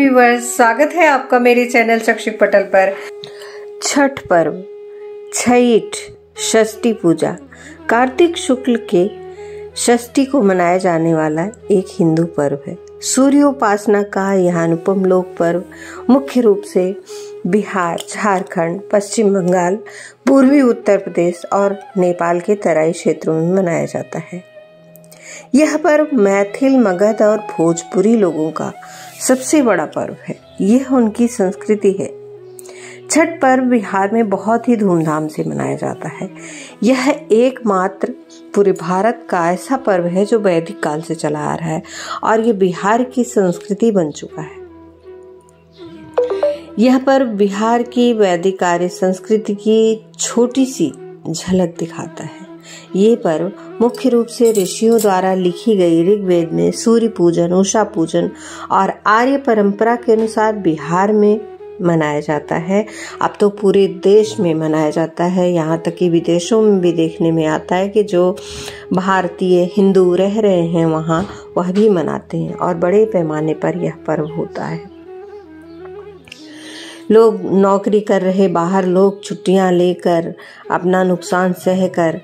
Viewers स्वागत है आपका मेरे चैनल शक्षी पटल पर। छठ पर्व, छठ, षष्ठी पूजा। कार्तिक शुक्ल के षष्ठी को मनाया जाने वाला एक हिंदू पर्व है। सूर्य उपासना का यह अनुपम लोक पर्व मुख्य रूप से बिहार, झारखंड, पश्चिम बंगाल, पूर्वी उत्तर प्रदेश और नेपाल के तराई क्षेत्रों में मनाया जाता है। यह पर्व मैथिल, मगध और भोजपुरी लोगों का सबसे बड़ा पर्व है। यह उनकी संस्कृति है। छठ पर्व बिहार में बहुत ही धूमधाम से मनाया जाता है। यह एकमात्र पूरे भारत का ऐसा पर्व है जो वैदिक काल से चला आ रहा है और ये बिहार की संस्कृति बन चुका है। यह पर्व बिहार की वैदिक आर्य संस्कृति की छोटी सी झलक दिखाता है। ये पर्व मुख्य रूप से ऋषियों द्वारा लिखी गई ऋग्वेद में सूर्य पूजन, उषा पूजन और आर्य परंपरा के अनुसार बिहार में मनाया जाता है। अब तो पूरे देश में मनाया जाता है। यहाँ तक कि विदेशों में भी देखने में आता है कि जो भारतीय हिंदू रह रहे हैं वहाँ, वह भी मनाते हैं और बड़े पैमाने पर यह पर्व होता है। लोग नौकरी कर रहे, बाहर लोग छुट्टियाँ लेकर, अपना नुकसान सह कर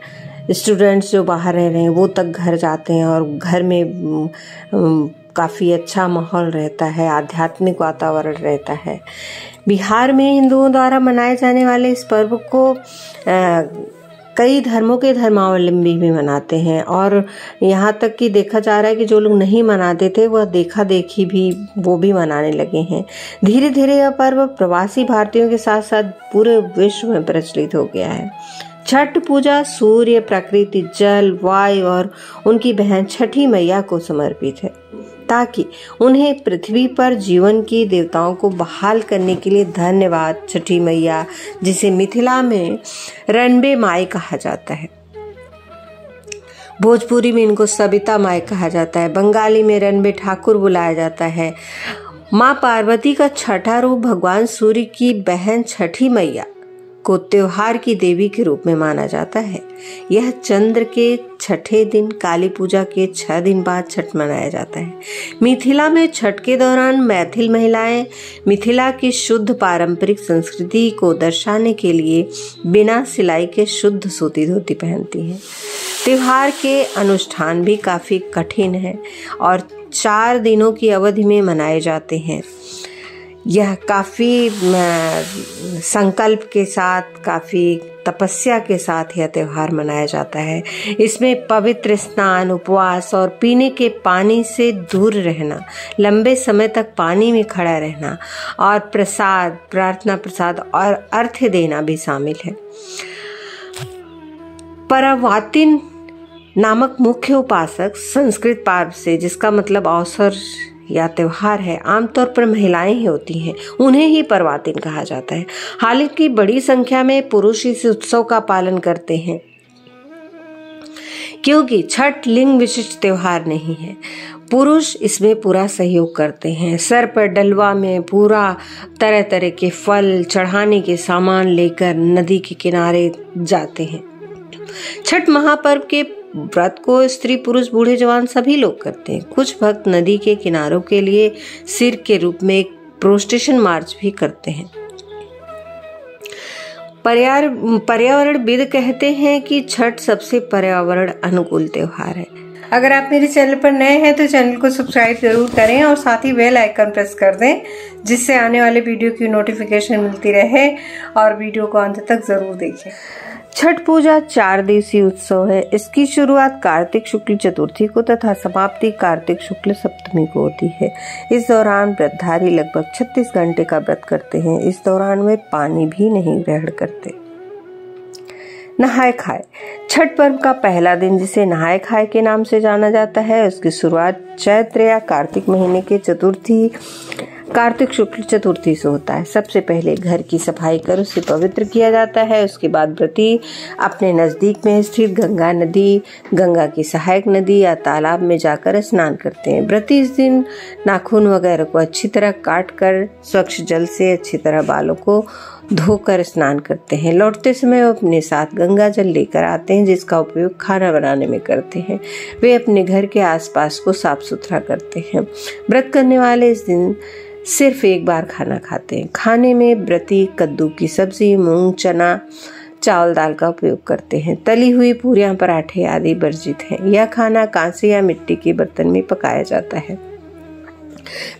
स्टूडेंट्स जो बाहर रह रहे हैं वो तक घर जाते हैं और घर में काफ़ी अच्छा माहौल रहता है आध्यात्मिक वातावरण रहता है। बिहार में हिंदुओं द्वारा मनाए जाने वाले इस पर्व को आ, कई धर्मों के धर्मावलंबी भी मनाते हैं और यहाँ तक कि देखा जा रहा है कि जो लोग नहीं मनाते थे वह देखा देखी भी वो भी मनाने लगे हैं। धीरे धीरे यह पर्व प्रवासी भारतीयों के साथ साथ पूरे विश्व में प्रचलित हो गया है। छठ पूजा सूर्य, प्रकृति, जल, वायु और उनकी बहन छठी मैया को समर्पित है, ताकि उन्हें पृथ्वी पर जीवन की देवताओं को बहाल करने के लिए धन्यवाद छठी मैया, जिसे मिथिला में रणबे माई कहा जाता है। भोजपुरी में इनको सबिता माई कहा जाता है, बंगाली में रणबे ठाकुर बुलाया जाता है। माँ पार्वती का छठा रूप भगवान सूर्य की बहन छठी मैया। को त्योहार की देवी के रूप में माना जाता है। यह चंद्र के छठे दिन, काली पूजा के छह दिन बाद छठ मनाया जाता है। मिथिला में छठ के दौरान मैथिल महिलाएँ मिथिला की शुद्ध पारंपरिक संस्कृति को दर्शाने के लिए बिना सिलाई के शुद्ध सूती धोती पहनती हैं। त्योहार के अनुष्ठान भी काफ़ी कठिन है और चार दिनों की अवधि में मनाए जाते हैं। यह काफ़ी संकल्प के साथ, काफ़ी तपस्या के साथ यह त्यौहार मनाया जाता है। इसमें पवित्र स्नान, उपवास और पीने के पानी से दूर रहना, लंबे समय तक पानी में खड़ा रहना और प्रसाद, प्रार्थना प्रसाद और अर्थ देना भी शामिल है। परावातिन नामक मुख्य उपासक संस्कृत पार्व से, जिसका मतलब अवसर या त्यौहार है, आमतौर पर महिलाएँ ही होती हैं, उन्हें ही पर्वातिन कहा जाता है। हालाँकि बड़ी संख्या में पुरुष इस उत्सव का पालन करते हैं। क्योंकि छठ लिंग विशिष्ट त्योहार नहीं है। पुरुष इसमें पूरा सहयोग करते हैं। सर पर डलवा में पूरा तरह तरह के फल, चढ़ाने के सामान लेकर नदी के किनारे जाते हैं। छठ महापर्व के व्रत को स्त्री, पुरुष, बूढ़े, जवान सभी लोग करते हैं। कुछ भक्त नदी के किनारों के लिए सिर के रूप में एक प्रोस्टेशन मार्च भी करते हैं। पर्यावरण विद कहते हैं कि छठ सबसे पर्यावरण अनुकूल त्योहार है। अगर आप मेरे चैनल पर नए हैं तो चैनल को सब्सक्राइब ज़रूर करें और साथ ही बेल आइकन प्रेस कर दें, जिससे आने वाले वीडियो की नोटिफिकेशन मिलती रहे और वीडियो को अंत तक ज़रूर देखें छठ पूजा चार दिवसीय उत्सव है। इसकी शुरुआत कार्तिक शुक्ल चतुर्थी को तथा समाप्ति कार्तिक शुक्ल सप्तमी को होती है। इस दौरान व्रतधारी लगभग 36 घंटे का व्रत करते हैं। इस दौरान वे पानी भी नहीं ग्रहण करते। नहाए खाए छठ पर्व का पहला दिन जिसे नहाए खाए के नाम से जाना जाता है, उसकी शुरुआत चैत्र या कार्तिक महीने के चतुर्थी कार्तिक शुक्ल चतुर्थी से होता है। सबसे पहले घर की सफ़ाई कर उसे पवित्र किया जाता है। उसके बाद व्रती अपने नज़दीक में स्थित गंगा नदी, गंगा की सहायक नदी या तालाब में जाकर स्नान करते हैं। व्रती इस दिन नाखून वगैरह को अच्छी तरह काट कर, स्वच्छ जल से अच्छी तरह बालों को धोकर स्नान करते हैं। लौटते समय वो अपने साथ गंगा जल लेकर आते हैं, जिसका उपयोग खाना बनाने में करते हैं। वे अपने घर के आसपास को साफ़ सुथरा करते हैं। व्रत करने वाले इस दिन सिर्फ़ एक बार खाना खाते हैं। खाने में व्रती कद्दू की सब्ज़ी, मूंग, चना, चावल दाल का उपयोग करते हैं। तली हुई पूरियाँ, पराठे आदि वर्जित हैं। यह खाना कांसे या मिट्टी के बर्तन में पकाया जाता है।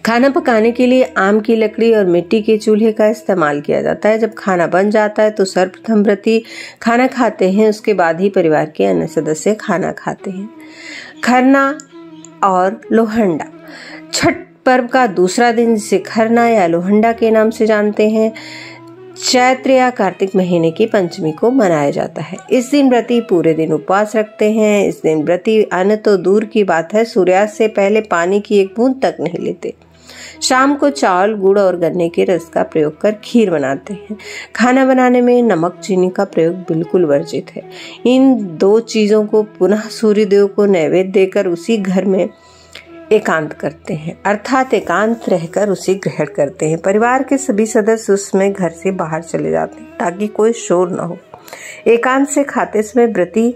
खाना पकाने के लिए आम की लकड़ी और मिट्टी के चूल्हे का इस्तेमाल किया जाता है। जब खाना बन जाता है तो सर्वप्रथम व्रती खाना खाते हैं। उसके बाद ही परिवार के अन्य सदस्य खाना खाते हैं। खरना और लोहंडा। छठ पर्व का दूसरा दिन जिसे खरना या लोहंडा के नाम से जानते हैं। चैत्र या कार्तिक महीने की पंचमी को मनाया जाता है। इस दिन व्रती पूरे दिन उपवास रखते हैं। इस दिन व्रती अन्न तो दूर की बात है, सूर्यास्त से पहले पानी की एक बूंद तक नहीं लेते। शाम को चावल, गुड़ और गन्ने के रस का प्रयोग कर खीर बनाते हैं। खाना बनाने में नमक, चीनी का प्रयोग बिल्कुल वर्जित है। इन दो चीज़ों को पुनः सूर्यदेव को नैवेद्य देकर उसी घर में एकांत करते हैं। अर्थात एकांत रहकर उसे ग्रहण करते हैं। परिवार के सभी सदस्य उसमें घर से बाहर चले जाते हैं, ताकि कोई शोर न हो। एकांत से खाते समय व्रति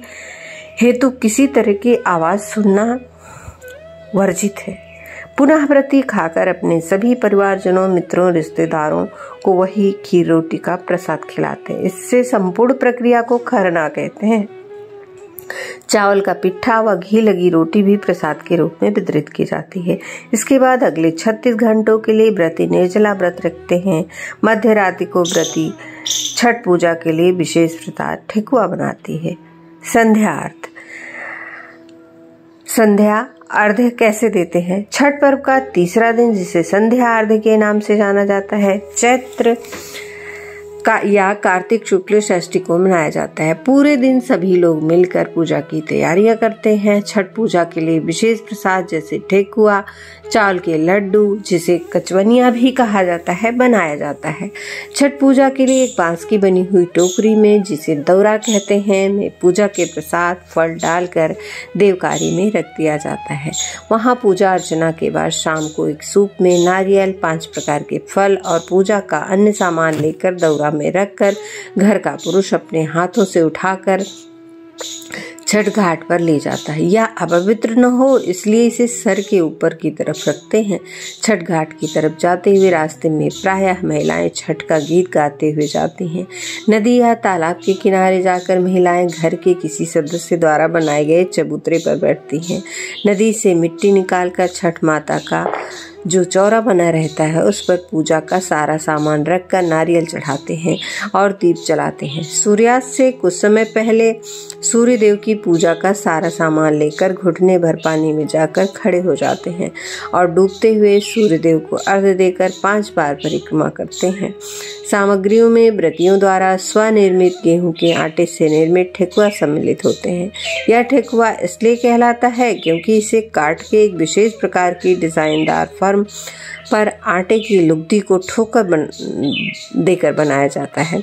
हेतु किसी तरह की आवाज़ सुनना वर्जित है। पुनः व्रति खाकर अपने सभी परिवारजनों, मित्रों, रिश्तेदारों को वही खीर रोटी का प्रसाद खिलाते हैं। इससे संपूर्ण प्रक्रिया को खरना कहते हैं। चावल का पिट्ठा व घी लगी रोटी भी प्रसाद के रूप में वितरित की जाती है। इसके बाद अगले 36 घंटों के लिए व्रती निर्जला व्रत रखते हैं। मध्य रात्रि को व्रती छठ पूजा के लिए विशेष प्रसाद ठेकुआ बनाती है। संध्या अर्थ। संध्या अर्घ कैसे देते हैं? छठ पर्व का तीसरा दिन, जिसे संध्या अर्घ के नाम से जाना जाता है, चैत्र का या कार्तिक शुक्ल षष्ठी को मनाया जाता है। पूरे दिन सभी लोग मिलकर पूजा की तैयारियाँ करते हैं। छठ पूजा के लिए विशेष प्रसाद जैसे ठेकुआ, चावल के लड्डू, जिसे कचवनिया भी कहा जाता है, बनाया जाता है। छठ पूजा के लिए एक बाँस की बनी हुई टोकरी में, जिसे दौरा कहते हैं, में पूजा के प्रसाद, फल डालकर देवकारी में रख दिया जाता है। वहाँ पूजा अर्चना के बाद शाम को एक सूप में नारियल, पाँच प्रकार के फल और पूजा का अन्य सामान लेकर दौरा में रखकर घर का पुरुष अपने हाथों से उठाकर छठ घाट पर ले जाता है। या अपवित्र न हो, इसलिए इसे सर के ऊपर की तरफ़ रखते हैं। छठ घाट की तरफ़ जाते हुए रास्ते में प्रायः महिलाएँ छठ का गीत गाते हुए जाती हैं। नदी या तालाब के किनारे जाकर महिलाएँ घर के किसी सदस्य द्वारा बनाए गए चबूतरे पर बैठती हैं। नदी से मिट्टी निकालकर छठ माता का जो चौरा बना रहता है, उस पर पूजा का सारा सामान रखकर नारियल चढ़ाते हैं और दीप जलाते हैं। सूर्यास्त से कुछ समय पहले सूर्य देव की पूजा का सारा सामान लेकर घुटने भर पानी में जाकर खड़े हो जाते हैं और डूबते हुए सूर्य देव को अर्घ देकर पाँच बार परिक्रमा करते हैं। सामग्रियों में व्रतियों द्वारा स्वनिर्मित गेहूँ के आटे से निर्मित ठेकुआ सम्मिलित होते हैं। यह ठेकुआ इसलिए कहलाता है क्योंकि इसे काट के एक विशेष प्रकार की डिजाइनदार फर्म पर आटे की लुगदी को ठोकर बन, देकर बनाया जाता है।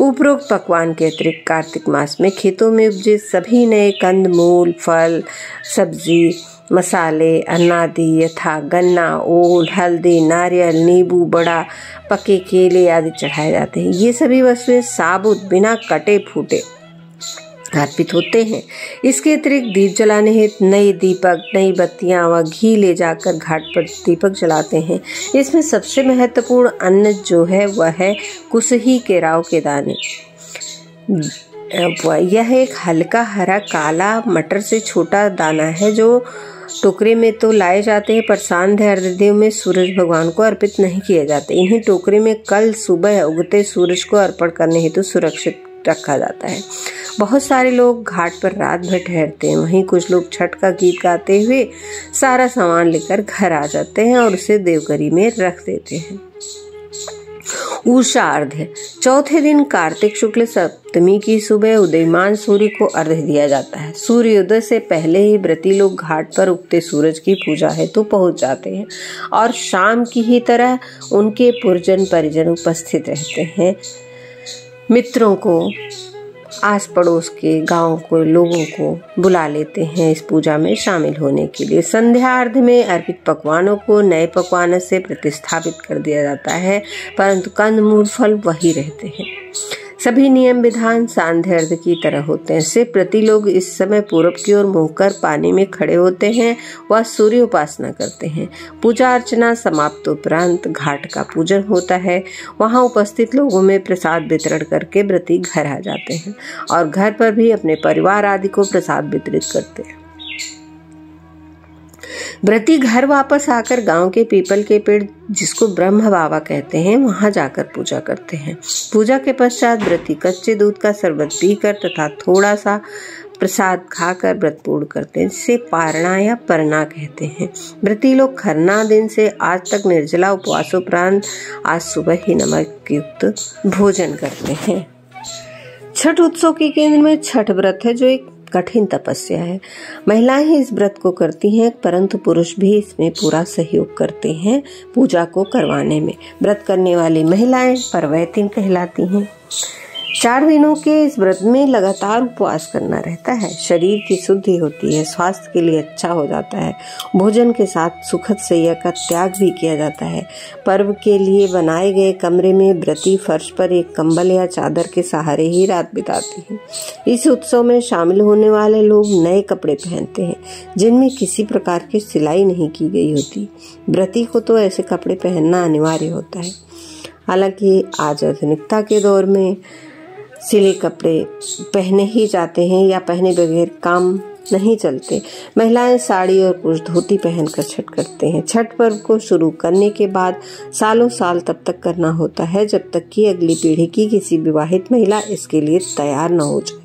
उपरोक्त पकवान के अतिरिक्त कार्तिक मास में खेतों में उपजे सभी नए कंद, मूल, फल, सब्ज़ी, मसाले, अनादि यथा गन्ना, ओल, हल्दी, नारियल, नींबू, बड़ा, पके केले आदि चढ़ाए जाते हैं। ये सभी वस्तुएँ साबुत बिना कटे फूटे। अर्पित होते हैं। इसके अतिरिक्त दीप जलाने हेतु नई दीपक, नई बत्तियाँ व घी ले जाकर घाट पर दीपक जलाते हैं। इसमें सबसे महत्वपूर्ण अन्न जो है, वह है कुसही के राव के दाने। यह एक हल्का हरा काला मटर से छोटा दाना है, जो टोकरे में तो लाए जाते हैं, पर सांध्य अर्धदेव में सूरज भगवान को अर्पित नहीं किए जाते। इन्हीं टोकरे में कल सुबह उगते सूरज को अर्पण करने हेतु तो सुरक्षित रखा जाता है। बहुत सारे लोग घाट पर रात भर ठहरते हैं। वहीं कुछ लोग छठ का गीत गाते हुए सारा सामान लेकर घर आ जाते हैं और उसे देवगरी में रख देते हैं। उषा अर्घ्य चौथे दिन कार्तिक शुक्ल सप्तमी की सुबह उदयमान सूर्य को अर्घ्य दिया जाता है। सूर्योदय से पहले ही व्रती लोग घाट पर उगते सूरज की पूजा हेतु तो पहुँच जाते हैं और शाम की ही तरह उनके पुरजन परिजन उपस्थित रहते हैं। मित्रों को आस पड़ोस के गाँव को, लोगों को बुला लेते हैं इस पूजा में शामिल होने के लिए। संध्या अर्ध में अर्पित पकवानों को नए पकवान से प्रतिस्थापित कर दिया जाता है, परंतु कंद मूल फल वही रहते हैं। सभी नियम विधान सांध्य की तरह होते हैं। सिर्फ़ प्रति लोग इस समय पूर्व की ओर मुँह कर पानी में खड़े होते हैं व सूर्य उपासना करते हैं। पूजा अर्चना समाप्त उपरांत घाट का पूजन होता है। वहाँ उपस्थित लोगों में प्रसाद वितरण करके व्रती घर आ जाते हैं और घर पर भी अपने परिवार आदि को प्रसाद वितरित करते हैं। व्रती घर वापस आकर गाँव के पीपल के पेड़, जिसको ब्रह्म बाबा कहते हैं, वहाँ जाकर पूजा करते हैं। पूजा के पश्चात व्रती कच्चे दूध का शरबत पीकर तथा थोड़ा सा प्रसाद खाकर व्रत पूर्ण करते हैं, जिसे पारणा या परना कहते हैं। व्रती लोग खरना दिन से आज तक निर्जला उपवास उपरांत आज सुबह ही नमक युक्त भोजन करते हैं। छठ उत्सव के केंद्र में छठ व्रत है, जो एक कठिन तपस्या है। महिलाएँ ही इस व्रत को करती हैं, परंतु पुरुष भी इसमें पूरा सहयोग करते हैं पूजा को करवाने में। व्रत करने वाली महिलाएँ परवैतिन कहलाती हैं। चार दिनों के इस व्रत में लगातार उपवास करना रहता है। शरीर की शुद्धि होती है, स्वास्थ्य के लिए अच्छा हो जाता है। भोजन के साथ सुखद सैया का त्याग भी किया जाता है। पर्व के लिए बनाए गए कमरे में व्रती फर्श पर एक कंबल या चादर के सहारे ही रात बिताते हैं। इस उत्सव में शामिल होने वाले लोग नए कपड़े पहनते हैं, जिनमें किसी प्रकार की सिलाई नहीं की गई होती। व्रती को तो ऐसे कपड़े पहनना अनिवार्य होता है। हालाँकि आज आधुनिकता के दौर में सिले कपड़े पहने ही जाते हैं या पहने बगैर काम नहीं चलते। महिलाएँ साड़ी और पुरुष धोती पहनकर छठ करते हैं। छठ पर्व को शुरू करने के बाद सालों साल तब तक करना होता है जब तक कि अगली पीढ़ी की किसी विवाहित महिला इसके लिए तैयार न हो जाए।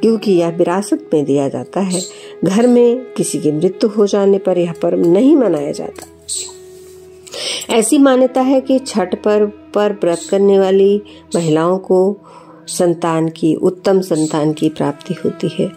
क्योंकि यह विरासत में दिया जाता है। घर में किसी की मृत्यु हो जाने पर यह पर्व नहीं मनाया जाता। ऐसी मान्यता है कि छठ पर्व पर व्रत करने वाली महिलाओं को संतान की, उत्तम संतान की प्राप्ति होती है।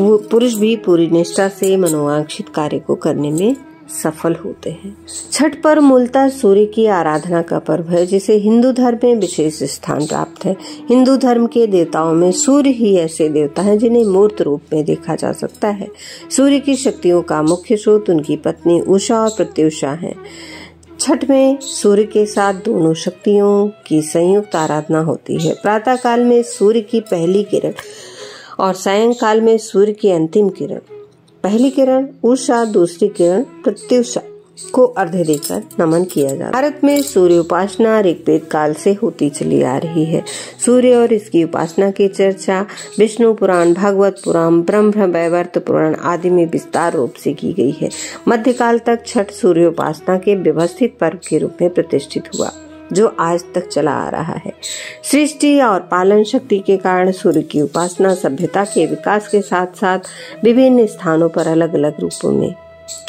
पुरुष भी पूरी निष्ठा से मनोवांक्षित कार्य को करने में सफल होते हैं। छठ पर्व मूलतः सूर्य की आराधना का पर्व है, जिसे हिंदू धर्म में विशेष स्थान प्राप्त है। हिंदू धर्म के देवताओं में सूर्य ही ऐसे देवता हैं, जिन्हें मूर्त रूप में देखा जा सकता है। सूर्य की शक्तियों का मुख्य स्रोत उनकी पत्नी उषा और प्रत्युषा है। छठ में सूर्य के साथ दोनों शक्तियों की संयुक्त आराधना होती है। प्रातः काल में सूर्य की पहली किरण और सायंकाल में सूर्य की अंतिम किरण। पहली किरण उषा दूसरी किरण प्रत्युषा को अर्घ्य देकर नमन किया जाता भारत में सूर्य उपासना ऋग्वेद काल से होती चली आ रही है। सूर्य और इसकी उपासना की चर्चा, विष्णु पुराण, भागवत पुराण, ब्रह्म, वैवर्त पुराण आदि में विस्तार रूप से की गई है। मध्यकाल तक छठ सूर्य उपासना के व्यवस्थित पर्व के रूप में प्रतिष्ठित हुआ, जो आज तक चला आ रहा है। सृष्टि और पालन शक्ति के कारण सूर्य की उपासना सभ्यता के विकास के साथ साथ विभिन्न स्थानों पर अलग अलग रूपों में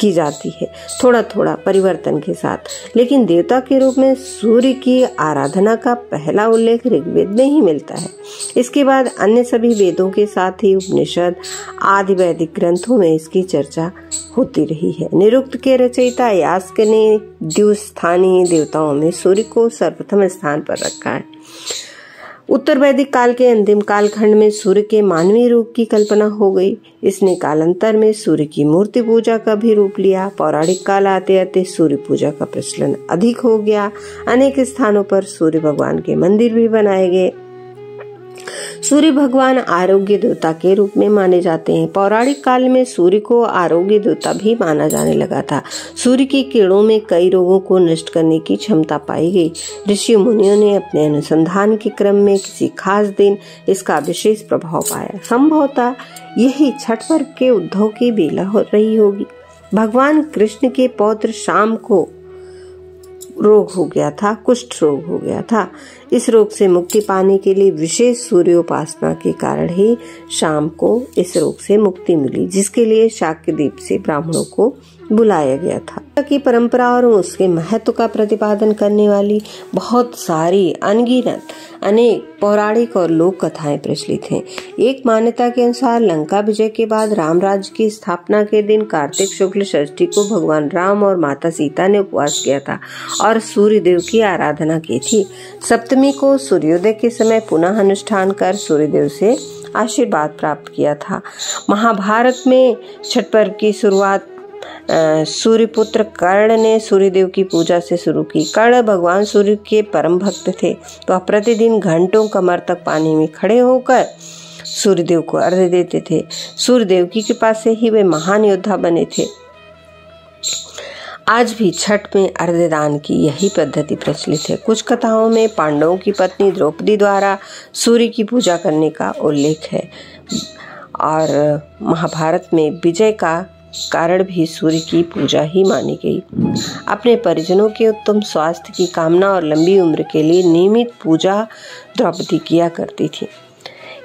की जाती है थोड़ा थोड़ा परिवर्तन के साथ। लेकिन देवता के रूप में सूर्य की आराधना का पहला उल्लेख ऋग्वेद में ही मिलता है। इसके बाद अन्य सभी वेदों के साथ ही उपनिषद आदि वैदिक ग्रंथों में इसकी चर्चा होती रही है। निरुक्त के रचयिता यास्क ने द्युस्थानीय देवताओं में सूर्य को सर्वप्रथम स्थान पर रखा है। उत्तर वैदिक काल के अंतिम कालखंड में सूर्य के मानवीय रूप की कल्पना हो गई। इसने कालांतर में सूर्य की मूर्ति पूजा का भी रूप लिया। पौराणिक काल आते आते सूर्य पूजा का प्रचलन अधिक हो गया। अनेक स्थानों पर सूर्य भगवान के मंदिर भी बनाए गए। सूर्य भगवान आरोग्य देवता के रूप में माने जाते हैं। पौराणिक काल में सूर्य को आरोग्य देवता भी माना जाने लगा था। सूर्य की किरणों में कई रोगों को नष्ट करने की क्षमता पाई गई। ऋषि मुनियों ने अपने अनुसंधान के क्रम में किसी खास दिन इसका विशेष प्रभाव पाया। संभवतः यही छठ पर्व के उद्धव की बेला हो रही होगी। भगवान कृष्ण के पौत्र शाम को रोग हो गया था, कुष्ठ रोग हो गया था। इस रोग से मुक्ति पाने के लिए विशेष सूर्योपासना के कारण ही शाम को इस रोग से मुक्ति मिली, जिसके लिए शाक्य द्वीप से ब्राह्मणों को बुलाया गया था। की परंपरा और उसके महत्व का प्रतिपादन करने वाली बहुत सारी अनगिनत, अनेक पौराणिक और लोक कथाएँ प्रचलित हैं। एक मान्यता के अनुसार लंका विजय के बाद राम राज्य की स्थापना के दिन कार्तिक शुक्ल षष्ठी को भगवान राम और माता सीता ने उपवास किया था और सूर्य देव की आराधना की थी। सप्तमी को सूर्योदय के समय पुनः अनुष्ठान कर सूर्यदेव से आशीर्वाद प्राप्त किया था। महाभारत में छठ पर्व की शुरुआत सूर्यपुत्र कर्ण ने सूर्यदेव की पूजा से शुरू की। कर्ण भगवान सूर्य के परम भक्त थे। तो वह प्रतिदिन घंटों कमर तक पानी में खड़े होकर सूर्यदेव को अर्घ्य देते थे। सूर्यदेव की कृपा से ही वे महान योद्धा बने थे। आज भी छठ में अर्धदान की यही पद्धति प्रचलित है। कुछ कथाओं में पांडवों की पत्नी द्रौपदी द्वारा सूर्य की पूजा करने का उल्लेख है। और महाभारत में विजय का कारण भी सूर्य की पूजा ही मानी गई। अपने परिजनों के उत्तम स्वास्थ्य की कामना और लंबी उम्र के लिए नियमित पूजा द्रौपदी किया करती थी।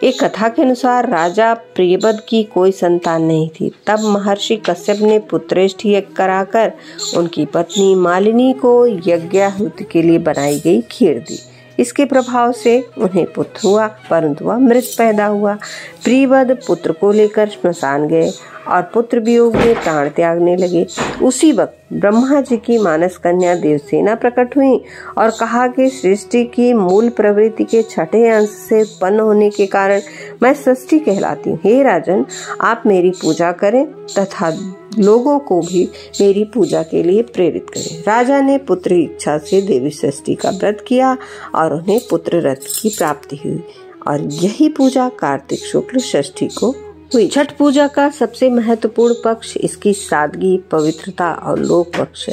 एक कथा के अनुसार राजा प्रियबद की कोई संतान नहीं थी। तब महर्षि कश्यप ने पुत्रेष्ठ यज्ञ कराकर उनकी पत्नी मालिनी को यज्ञाहुति के लिए बनाई गई खीर दी। इसके प्रभाव से उन्हें पुत्र हुआ, परंतु वह मृत पैदा हुआ। प्रियबद पुत्र को लेकर स्मशान गए और पुत्र वियोग में प्राण त्यागने लगे। उसी वक्त ब्रह्मा जी की मानस कन्या देवसेना प्रकट हुई और कहा कि सृष्टि की मूल प्रवृत्ति के छठे अंश से उत्पन्न होने के कारण मैं सृष्टि कहलाती हूँ। हे राजन, आप मेरी पूजा करें तथा लोगों को भी मेरी पूजा के लिए प्रेरित करें। राजा ने पुत्र इच्छा से देवी षष्ठी का व्रत किया और उन्हें पुत्र रथ की प्राप्ति हुई। और यही पूजा कार्तिक शुक्ल षष्ठी को हुई छठ पूजा का सबसे महत्वपूर्ण पक्ष इसकी सादगी, पवित्रता और लोक पक्ष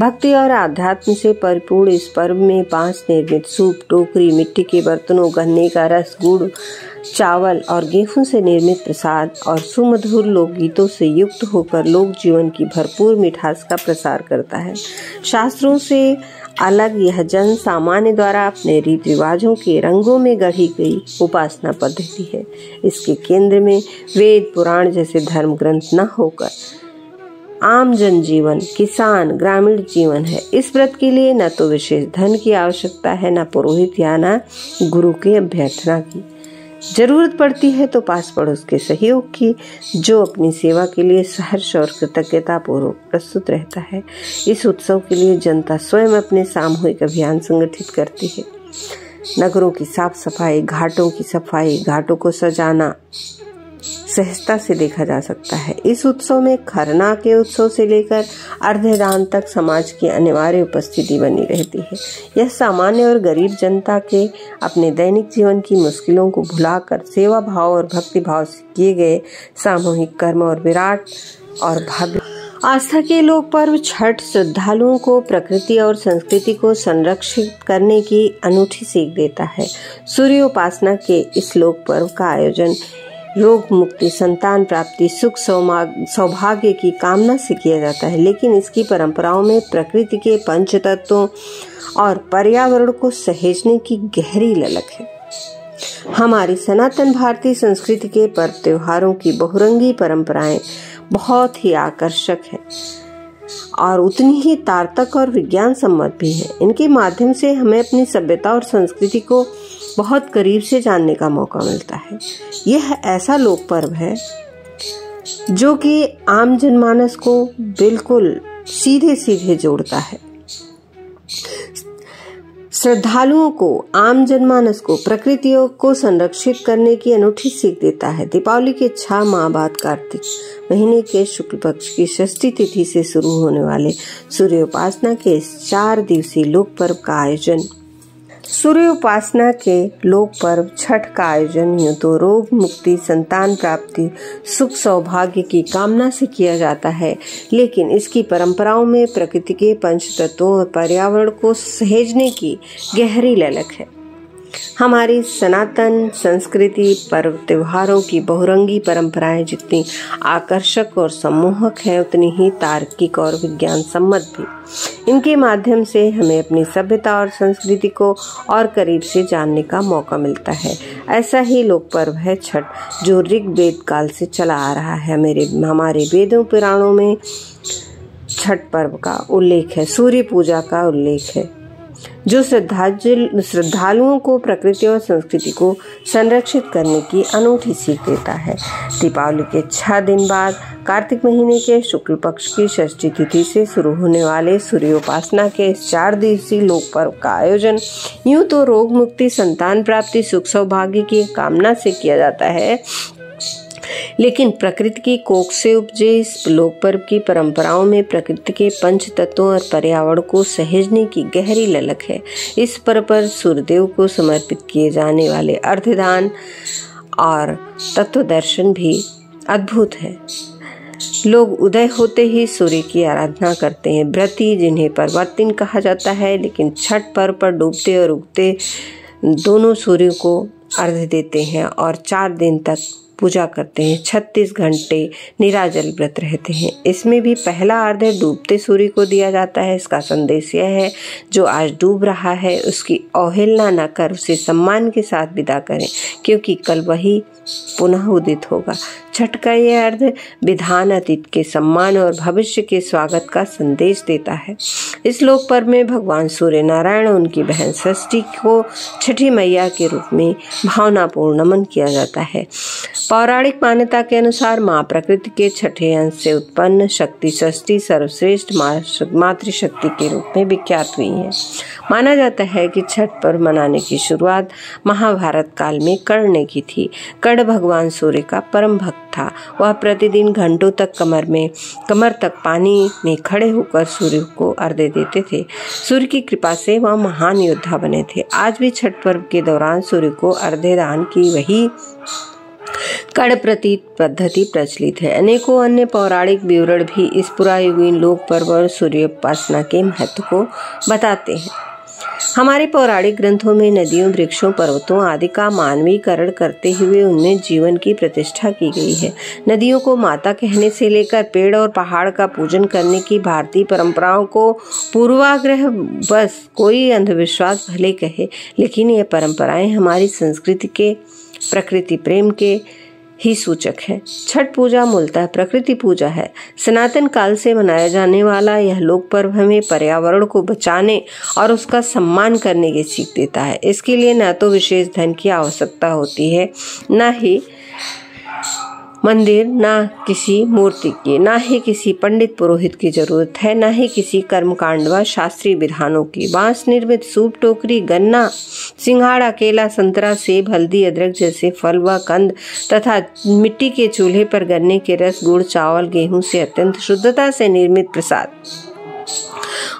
भक्ति और आध्यात्म से परिपूर्ण इस पर्व में बाँस निर्मित सूप, टोकरी, मिट्टी के बर्तनों, गन्ने का रस, गुड़, चावल और गेहूँ से निर्मित प्रसाद और सुमधुर लोकगीतों से युक्त होकर लोक जीवन की भरपूर मिठास का प्रसार करता है। शास्त्रों से अलग यह जन सामान्य द्वारा अपने रीति रिवाजों के रंगों में गढ़ी गई उपासना पद्धति है। इसके केंद्र में वेद, पुराण जैसे धर्म ग्रंथ न होकर आम जन जीवन किसान, ग्रामीण जीवन है। इस व्रत के लिए न तो विशेष धन की आवश्यकता है, न पुरोहित या न गुरु की अभ्यर्थना की। ज़रूरत पड़ती है तो पास पड़ोस के सहयोग की, जो अपनी सेवा के लिए सहर्ष और कृतज्ञता पूर्वक प्रस्तुत रहता है। इस उत्सव के लिए जनता स्वयं अपने सामूहिक अभियान संगठित करती है। नगरों की साफ़ सफ़ाई घाटों की सफ़ाई, घाटों को सजाना सहजता से देखा जा सकता है। इस उत्सव में खरना के उत्सव से लेकर अर्धदान तक समाज की अनिवार्य उपस्थिति बनी रहती है। यह सामान्य और गरीब जनता के अपने दैनिक जीवन की मुश्किलों को भुलाकर सेवा भाव और भक्ति भाव से किए गए सामूहिक कर्म और विराट और भव्य आस्था के लोक पर्व छठ श्रद्धालुओं को प्रकृति और संस्कृति को संरक्षित करने की अनूठी सीख देता है। सूर्य उपासना के इस लोक पर्व का आयोजन रोग मुक्ति, संतान प्राप्ति, सुख सौभाग्य की कामना से किया जाता है। लेकिन इसकी परंपराओं में प्रकृति के पंच तत्वों और पर्यावरण को सहेजने की गहरी ललक है। हमारी सनातन भारतीय संस्कृति के पर्व त्योहारों की बहुरंगी परंपराएँ बहुत ही आकर्षक है और उतनी ही तार्तक और विज्ञान सम्मत भी है। इनके माध्यम से हमें अपनी सभ्यता और संस्कृति को बहुत करीब से जानने का मौका मिलता है। यह ऐसा लोक पर्व है जो कि आम जनमानस को बिल्कुल सीधे सीधे जोड़ता है। श्रद्धालुओं को, आम जनमानस को प्रकृति को संरक्षित करने की अनूठी सीख देता है। दीपावली के छह माह बाद कार्तिक महीने के शुक्ल पक्ष की षष्ठी तिथि से शुरू होने वाले सूर्य उपासना के चार दिवसीय लोक पर्व का आयोजन सूर्य उपासना के लोक पर्व, छठ का आयोजन, यूँ तो रोग मुक्ति, संतान प्राप्ति, सुख सौभाग्य की कामना से किया जाता है। लेकिन इसकी परंपराओं में प्रकृति के पंच तत्वों और पर्यावरण को सहेजने की गहरी ललक है। हमारी सनातन, संस्कृति, पर्व त्योहारों की बहुरंगी परंपराएँ जितनी आकर्षक और सम्मोहक हैं, उतनी ही तार्किक और विज्ञान सम्मत भी। इनके माध्यम से हमें अपनी सभ्यता और संस्कृति को और करीब से जानने का मौका मिलता है। ऐसा ही लोक पर्व है छठ, जो ऋग वेद काल से चला आ रहा है। मेरे, हमारे वेदों पुराणों में छठ पर्व का उल्लेख है, सूर्य पूजा का उल्लेख है। जो श्रद्धालुओं को प्रकृति और संस्कृति को संरक्षित करने की अनूठी सीख देता है। दीपावली के छह दिन बाद, कार्तिक महीने के शुक्ल पक्ष की षष्ठी तिथि से शुरू होने वाले सूर्योपासना के चार दिवसीय लोक पर्व का आयोजन यूँ तो रोग मुक्ति, संतान प्राप्ति, सुख सौभाग्य की कामना से किया जाता है। लेकिन प्रकृति की कोख से उपजे इस लोक पर्व की परंपराओं में प्रकृति के पंच तत्वों और पर्यावरण को सहेजने की गहरी ललक है। इस पर्व पर सूर्यदेव को समर्पित किए जाने वाले अर्धदान और तत्व दर्शन भी अद्भुत है। लोग उदय होते ही सूर्य की आराधना करते हैं। व्रती जिन्हें परवर्तिन कहा जाता है, लेकिन छठ पर्व पर डूबते और उगते दोनों सूर्य को अर्घ देते हैं और चार दिन तक पूजा करते हैं, छत्तीस घंटे निराजल व्रत रहते हैं। इसमें भी पहला अर्ध डूबते सूर्य को दिया जाता है, इसका संदेश यह है, जो आज डूब रहा है, उसकी अवहेलना न कर, उसे सम्मान के साथ विदा करें, क्योंकि कल वही पुनः उदित होगा। छठ का यह अर्थ विधान अतीत के सम्मान और भविष्य के स्वागत का संदेश देता है। इस लोक पर्व में भगवान सूर्य नारायण उनकी बहन षष्ठी को छठी मैया के रूप में भावनापूर्ण नमन किया जाता है। पौराणिक मान्यता के अनुसार माँ प्रकृति के छठे अंश से उत्पन्न शक्ति षष्ठी सर्वश्रेष्ठ मातृशक्ति के रूप में विख्यात हुई है। माना जाता है कि छठ पर्व मनाने की शुरुआत महाभारत काल में कर्ण की थी। कर्ण भगवान सूर्य का परम भक्त था। वह प्रतिदिन घंटों तक कमर में, कमर तक पानी में खड़े होकर सूर्य को अर्घ्य देते थे। सूर्य की कृपा से वह महान योद्धा बने थे। आज भी छठ पर्व के दौरान सूर्य को अर्घ्य दान की वही कड़ प्रतीत पद्धति प्रचलित है। अनेकों अन्य पौराणिक विवरण भी इस पुरायुगीन लोक पर्व और सूर्य उपासना के महत्व को बताते हैं। हमारे पौराणिक ग्रंथों में नदियों, वृक्षों, पर्वतों आदि का मानवीकरण करते हुए उनमें जीवन की प्रतिष्ठा की गई है। नदियों को माता कहने से लेकर पेड़ और पहाड़ का पूजन करने की भारतीय परंपराओं को पूर्वाग्रह, बस कोई अंधविश्वास भले कहे, लेकिन ये परंपराएँ हमारी संस्कृति के, प्रकृति प्रेम के ही सूचक है। छठ पूजा मूलतः प्रकृति पूजा है। सनातन काल से मनाया जाने वाला यह लोक पर्व हमें पर्यावरण को बचाने और उसका सम्मान करने की सीख देता है। इसके लिए न तो विशेष धन की आवश्यकता होती है, न ही मंदिर, ना किसी मूर्ति की, ना ही किसी पंडित पुरोहित की ज़रूरत है, ना ही किसी कर्मकांड व शास्त्रीय विधानों की। बाँस निर्मित सूप टोकरी, गन्ना सिंघाड़ा केला, संतरा, सेब, हल्दी, अदरक जैसे फल व कंद तथा मिट्टी के चूल्हे पर गन्ने के रस, गुड़, चावल, गेहूँ से अत्यंत शुद्धता से निर्मित प्रसाद।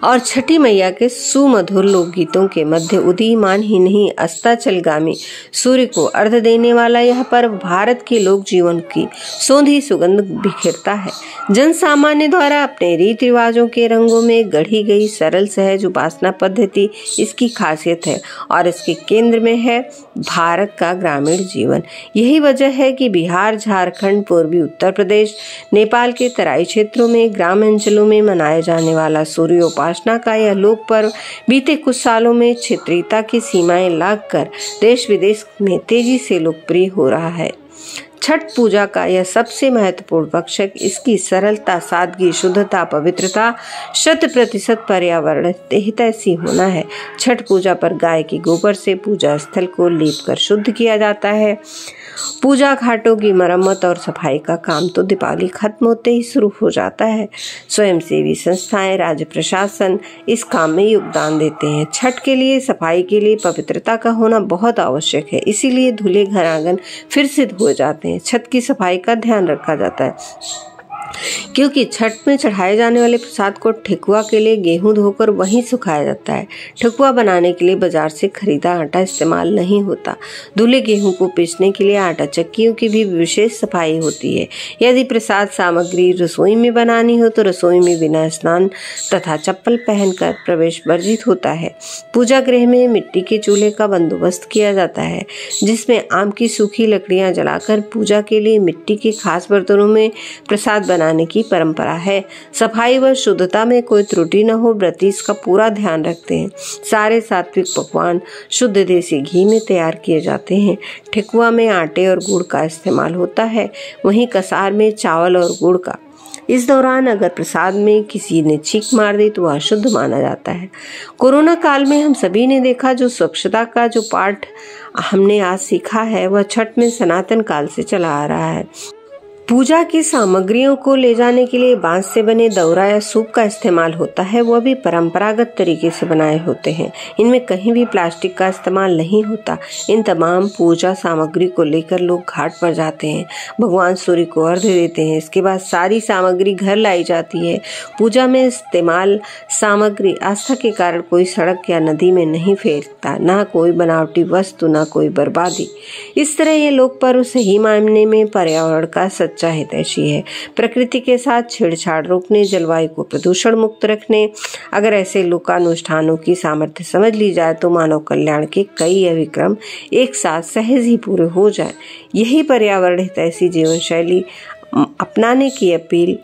और छठी मैया के सुमधुर लोकगीतों के मध्य उदीमान ही नहीं अस्ताचलगामी सूर्य को अर्ध देने वाला यह पर्व भारत के लोक जीवन की सौंधी सुगंध बिखेरता है। जन सामान्य द्वारा अपने रीति रिवाजों के रंगों में गढ़ी गई सरल सहज उपासना पद्धति इसकी खासियत है और इसके केंद्र में है भारत का ग्रामीण जीवन। यही वजह है कि बिहार, झारखंड, पूर्वी उत्तर प्रदेश, नेपाल के तराई क्षेत्रों में ग्राम अंचलों में मनाया जाने वाला सूर्योपासना का यह लोक पर्व बीते कुछ सालों में क्षेत्रीयता की सीमाएँ लाग कर देश विदेश में तेज़ी से लोकप्रिय हो रहा है। छठ पूजा का यह सबसे महत्वपूर्ण पक्ष है। इसकी सरलता, सादगी, शुद्धता, पवित्रता, शत प्रतिशत पर्यावरण हितैषी होना है। छठ पूजा पर गाय के गोबर से पूजा स्थल को लीप कर शुद्ध किया जाता है। पूजा घाटों की मरम्मत और सफ़ाई का काम तो दीपावली खत्म होते ही शुरू हो जाता है। स्वयंसेवी संस्थाएँ, राज्य प्रशासन इस काम में योगदान देते हैं। छठ के लिए, सफ़ाई के लिए पवित्रता का होना बहुत आवश्यक है। इसीलिए धुले घर आँगन फिर से धोए जाते हैं। छत की सफ़ाई का ध्यान रखा जाता है। क्योंकि छठ में चढ़ाए जाने वाले प्रसाद को ठेकुआ के लिए गेहूँ धोकर वहीं सुखाया जाता है। ठेकुआ बनाने के लिए बाज़ार से खरीदा आटा इस्तेमाल नहीं होता। धुले गेहूँ को पीसने के लिए आटा, चक्कियों की भी विशेष सफ़ाई होती है। यदि प्रसाद सामग्री रसोई में बनानी हो तो रसोई में बिना स्नान तथा चप्पल पहनकर प्रवेश वर्जित होता है। पूजा गृह में मिट्टी के चूल्हे का बंदोबस्त किया जाता है, जिसमें आम की सूखी लकड़ियाँ जलाकर पूजा के लिए मिट्टी के खास बर्तनों में प्रसाद बना बनाने की परंपरा है। सफ़ाई व शुद्धता में कोई त्रुटि न हो, व्रती इसका पूरा ध्यान रखते हैं। सारे सात्विक पकवान शुद्ध देसी घी में तैयार किए जाते हैं। ठेकुआ में आटे और गुड़ का इस्तेमाल होता है। वहीं कसार में चावल और गुड़ का। इस दौरान अगर प्रसाद में किसी ने छींक मार दी तो वह अशुद्ध माना जाता है। कोरोना काल में हम सभी ने देखा, जो स्वच्छता का जो पाठ हमने आज सीखा है, वह छठ में सनातन काल से चला आ रहा है। पूजा की सामग्रियों को ले जाने के लिए बाँस से बने दौरा या सूप का इस्तेमाल होता है वह भी परंपरागत तरीके से बनाए होते हैं। इनमें कहीं भी प्लास्टिक का इस्तेमाल नहीं होता। इन तमाम पूजा सामग्री को लेकर लोग घाट पर जाते हैं। भगवान सूर्य को अर्घ देते हैं। इसके बाद सारी सामग्री घर लाई जाती है। पूजा में इस्तेमाल सामग्री आस्था के कारण कोई सड़क या नदी में नहीं फेरता। न कोई बनावटी वस्तु, न कोई बर्बादी। इस तरह ये लोग पर्व सही मायने में पर्यावरण का सच्चा सच्चा हितैषी है। प्रकृति के साथ छेड़छाड़ रोकने, जलवायु को प्रदूषण मुक्त रखने, अगर ऐसे लोकानुष्ठानों की सामर्थ्य समझ ली जाए तो मानव कल्याण के कई अभिक्रम एक साथ सहज ही पूरे हो जाए। यही पर्यावरण हितैषी जीवन शैली अपनाने की अपील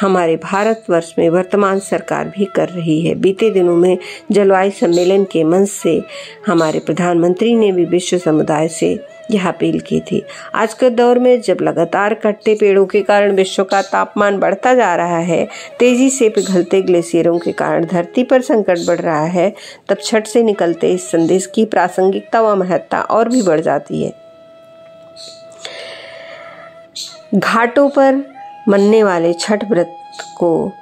हमारे भारतवर्ष में वर्तमान सरकार भी कर रही है। बीते दिनों में जलवायु सम्मेलन के मंच से हमारे प्रधानमंत्री ने भी विश्व समुदाय से यह अपील की थी। आज के दौर में जब लगातार कट्टे पेड़ों के कारण विश्व का तापमान बढ़ता जा रहा है, तेज़ी से पिघलते ग्लेशियरों के कारण धरती पर संकट बढ़ रहा है, तब छठ से निकलते इस संदेश की प्रासंगिकता व महत्ता और भी बढ़ जाती है। घाटों पर मनने वाले छठ व्रत को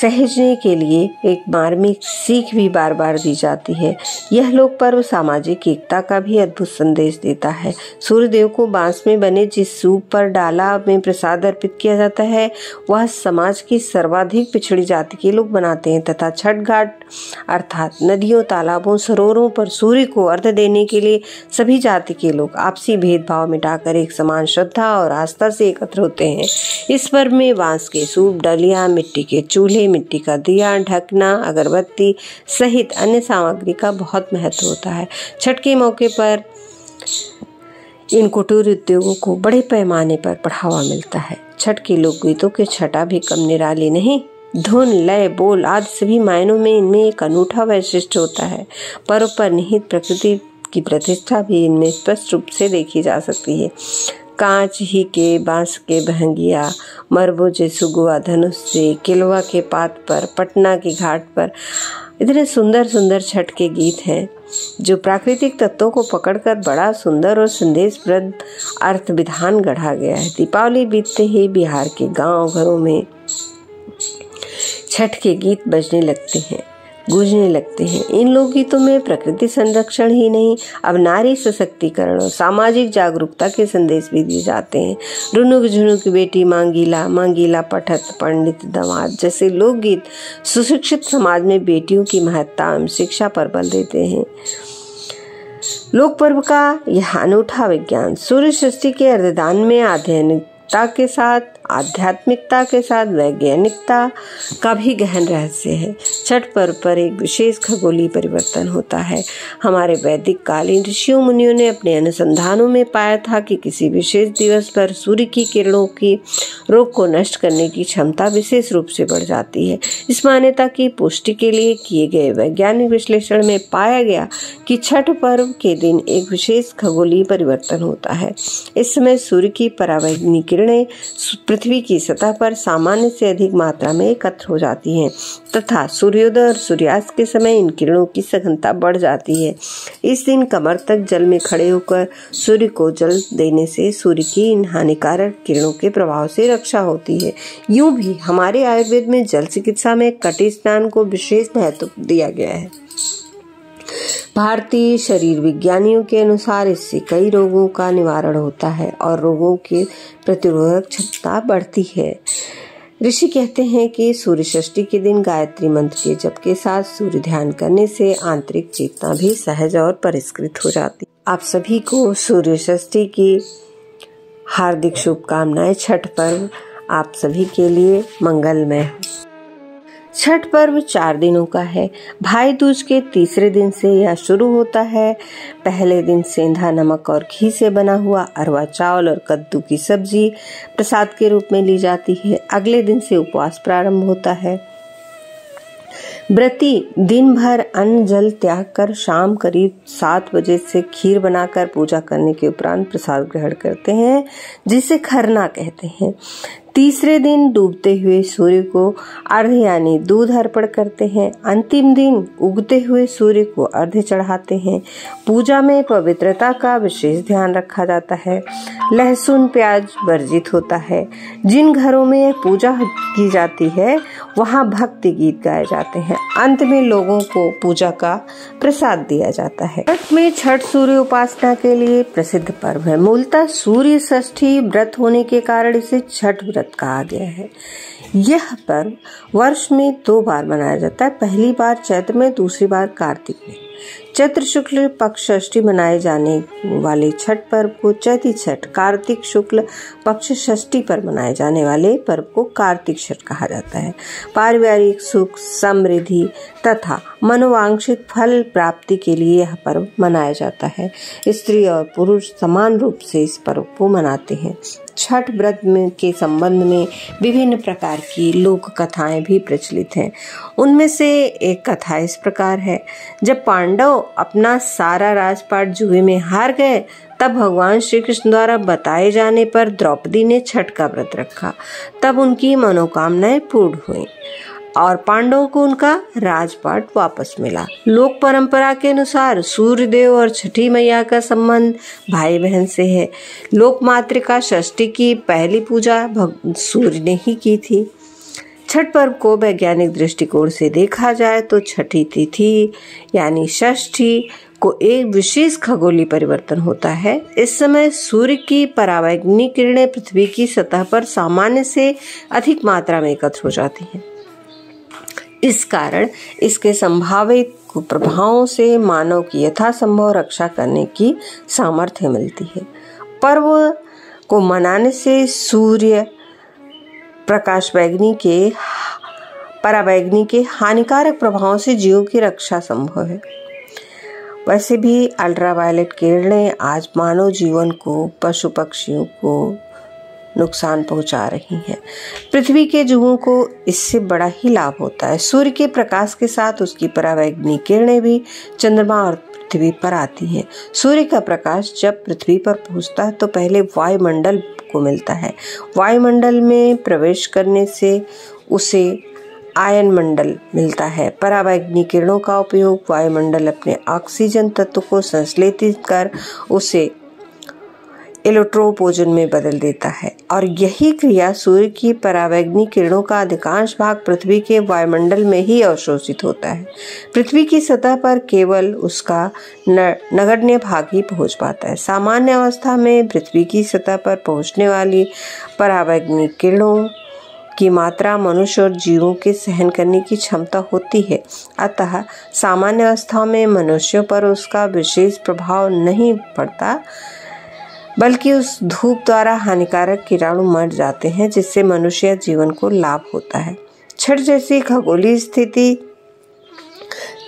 सहजने के लिए एक मार्मिक सीख भी बार बार दी जाती है। यह लोक पर्व सामाजिक एकता का भी अद्भुत संदेश देता है। सूर्यदेव को बाँस में बने जिस सूप पर डाला में प्रसाद अर्पित किया जाता है, वह समाज की सर्वाधिक पिछड़ी जाति के लोग बनाते हैं तथा छठ घाट अर्थात नदियों, तालाबों, सरोवरों पर सूर्य को अर्ध देने के लिए सभी जाति के लोग आपसी भेदभाव मिटाकर एक समान श्रद्धा और आस्था से एकत्र होते हैं। इस पर्व में बाँस के सूप, डलिया, मिट्टी के चूल्हे मिट्टी का दिया, ढकना, अगरबत्ती सहित अन्य सामग्री का बहुत महत्व होता है। छठ के मौके पर इन कुटीर उद्योगों को बड़े पैमाने पर बढ़ावा मिलता है। छठ के लोकगीतों के छठा भी कम निराली नहीं, धुन, लय, बोल आदि सभी मायनों में इनमें एक अनूठा वैशिष्ट होता है। पर्व पर निहित प्रकृति की प्रतिष्ठा भी इनमें स्पष्ट रूप से देखी जा सकती है। कांच ही के बाँस के बहंगिया मरबोजे सुगुआ धनुष से किलवा के पात पर, पटना के घाट पर, इतने सुंदर सुंदर छठ के गीत हैं, जो प्राकृतिक तत्वों को पकड़कर बड़ा सुंदर और संदेशप्रद अर्थ विधान गढ़ा गया है। दीपावली बीतते ही बिहार के गाँव घरों में छठ के गीत बजने लगते हैं। गूंजने लगते हैं। इन लोकगीतों में प्रकृति संरक्षण ही नहीं, अब नारी सशक्तिकरण और सामाजिक जागरूकता के संदेश भी दिए जाते हैं। रुनुक झुनुक बेटी मांगीला मांगीला पठत, पंडित दमाद जैसे लोकगीत सुशिक्षित समाज में बेटियों की महत्ता एवं शिक्षा पर बल देते हैं। लोक पर्व का यह अनूठा विज्ञान, सूर्य सृष्टि के अर्धदान में आध्यात्मिकता के साथ आध्यात्मिकता के साथ वैज्ञानिकता का भी गहन रहस्य है। छठ पर्व पर एक विशेष खगोलीय परिवर्तन होता है। हमारे वैदिक कालीन ऋषियों मुनियों ने अपने अनुसंधानों में पाया था कि किसी विशेष दिवस पर सूर्य की किरणों की रोग को नष्ट करने की क्षमता विशेष रूप से बढ़ जाती है। इस मान्यता की पुष्टि के लिए किए गए वैज्ञानिक विश्लेषण में पाया गया कि छठ पर्व के दिन एक विशेष खगोलीय परिवर्तन होता है। इस समय सूर्य की परावैग्निक किरणें पृथ्वी की सतह पर सामान्य से अधिक मात्रा में एकत्र हो जाती हैं, तथा सूर्योदय और सूर्यास्त के समय इन किरणों की सघनता बढ़ जाती है। इस दिन कमर तक जल में खड़े होकर सूर्य को जल देने से सूर्य की इन हानिकारक किरणों के प्रभाव से रक्षा होती है। यूँ भी हमारे आयुर्वेद में जल चिकित्सा में कटी स्नान को विशेष महत्व दिया गया है। भारतीय शरीर विज्ञानियों के अनुसार इससे कई रोगों का निवारण होता है और रोगों की प्रतिरोधक क्षमता बढ़ती है। ऋषि कहते हैं कि सूर्य षष्ठी के दिन गायत्री मंत्र के जप के साथ सूर्य ध्यान करने से आंतरिक चेतना भी सहज और परिष्कृत हो जाती आप सभी को सूर्य षष्ठी की हार्दिक शुभकामनाएँ। छठ पर्व आप सभी के लिए मंगलमय छठ पर्व चार दिनों का है। भाई दूज के तीसरे दिन से यह शुरू होता है। पहले दिन सेंधा नमक और घी से बना हुआ अरवा चावल और कद्दू की सब्ज़ी प्रसाद के रूप में ली जाती है। अगले दिन से उपवास प्रारंभ होता है। व्रती दिन भर अन्न, जल त्याग कर शाम करीब सात बजे से खीर बनाकर पूजा करने के उपरांत प्रसाद ग्रहण करते हैं, जिसे खरना कहते हैं। तीसरे दिन डूबते हुए सूर्य को अर्ध यानी दूध अर्पण करते हैं। अंतिम दिन उगते हुए सूर्य को अर्ध चढ़ाते हैं। पूजा में पवित्रता का विशेष ध्यान रखा जाता है। लहसुन, प्याज वर्जित होता है। जिन घरों में पूजा की जाती है, वहाँ भक्ति गीत गाए जाते हैं। अंत में लोगों को पूजा का प्रसाद दिया जाता है। छठ में छठ सूर्य उपासना के लिए प्रसिद्ध पर्व है। मूलतः सूर्य षष्ठी व्रत होने के कारण इसे छठ व्रत कहा गया है। यह पर्व वर्ष में दो बार मनाया जाता है। पहली बार चैत्र में, दूसरी बार कार्तिक में। चैत्र शुक्ल पक्ष षष्ठी मनाए जाने वाले छठ पर्व को चैती छठ, कार्तिक शुक्ल पक्ष षष्ठी पर मनाए जाने वाले पर्व को कार्तिक छठ कहा जाता है। पारिवारिक सुख, समृद्धि तथा मनोवांक्षित फल प्राप्ति के लिए यह पर्व मनाया जाता है। स्त्री और पुरुष समान रूप से इस पर्व को मनाते हैं। छठ व्रत में के संबंध में विभिन्न प्रकार की लोक कथाएँ भी प्रचलित हैं। उनमें से एक कथा इस प्रकार है, जब पांडव अपना सारा राजपाट जुए में हार गए, तब भगवान श्री कृष्ण द्वारा बताए जाने पर द्रौपदी ने छठ का व्रत रखा। तब उनकी मनोकामनाएँ पूर्ण हुई और पांडवों को उनका राजपाट वापस मिला। लोक परंपरा के अनुसार सूर्य देव और छठी मैया का संबंध भाई बहन से है। लोक मातृका षष्ठी की पहली पूजा सूर्य ने ही की थी। छठ पर्व को वैज्ञानिक दृष्टिकोण से देखा जाए तो छठी तिथि यानी षष्ठी को एक विशेष खगोलीय परिवर्तन होता है। इस समय सूर्य की परावैग्निक किरणें पृथ्वी की सतह पर सामान्य से अधिक मात्रा में एकत्र हो जाती हैं। इस कारण इसके संभावित कुप्रभावों से मानव की यथासंभव रक्षा करने की सामर्थ्य मिलती है। पर्व को मनाने से सूर्य प्रकाश वैग्नि के परावैग्नि के हानिकारक प्रभावों से जीवों की रक्षा संभव है। वैसे भी अल्ट्रावायलेट किरणें आज मानव जीवन को पशु पक्षियों को नुकसान पहुँचा रही हैं। पृथ्वी के जीवों को इससे बड़ा ही लाभ होता है। सूर्य के प्रकाश के साथ उसकी परावैग्निक किरणें भी चंद्रमा और पृथ्वी पर आती है। सूर्य का प्रकाश जब पृथ्वी पर पहुँचता है तो पहले वायुमंडल को मिलता है। वायुमंडल में प्रवेश करने से उसे आयन मंडल मिलता है। परावैग्निक किरणों का उपयोग वायुमंडल अपने ऑक्सीजन तत्व को संश्लेषित कर उसे इलेक्ट्रोपोजन में बदल देता है। और यही क्रिया सूर्य की परावैग्निक किरणों का अधिकांश भाग पृथ्वी के वायुमंडल में ही अवशोषित होता है। पृथ्वी की सतह पर केवल उसका नगण्य भाग ही पहुँच पाता है। सामान्य अवस्था में पृथ्वी की सतह पर पहुँचने वाली परावैग्निक किरणों की मात्रा मनुष्य और जीवों के सहन करने की क्षमता होती है। अतः सामान्य अवस्था में मनुष्यों पर उसका विशेष प्रभाव नहीं पड़ता। बल्कि उस धूप द्वारा हानिकारक कीटाणु मर जाते हैं, जिससे मनुष्य जीवन को लाभ होता है। छठ जैसी खगोलीय स्थिति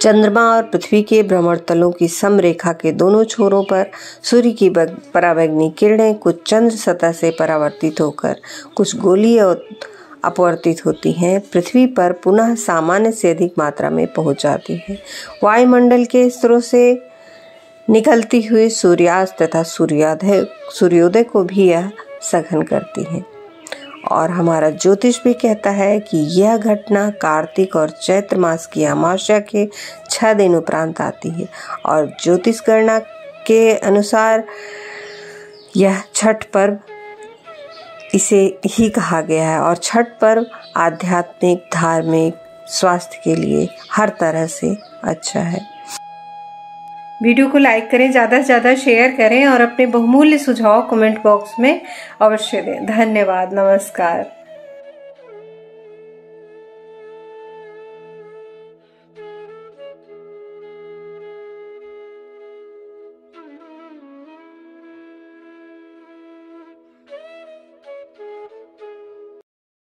चंद्रमा और पृथ्वी के भ्रमण तलों की समरेखा के दोनों छोरों पर सूर्य की परावैग्निक किरणें कुछ चंद्र सतह से परावर्तित होकर कुछ गोलीय अपवर्तित होती हैं। पृथ्वी पर पुनः सामान्य से अधिक मात्रा में पहुँच जाती है। वायुमंडल के स्तरों से निकलती हुई सूर्यास्त तथा सूर्योदय सूर्योदय को भी यह सघन करती है। और हमारा ज्योतिष भी कहता है कि यह घटना कार्तिक और चैत्र मास की अमावस्या के छह दिन उपरांत आती है। और ज्योतिष गणना के अनुसार यह छठ पर्व इसे ही कहा गया है और छठ पर्व आध्यात्मिक, धार्मिक स्वास्थ्य के लिए हर तरह से अच्छा है। वीडियो को लाइक करें, ज़्यादा से ज़्यादा शेयर करें और अपने बहुमूल्य सुझाव कमेंट बॉक्स में अवश्य दें। धन्यवाद, नमस्कार।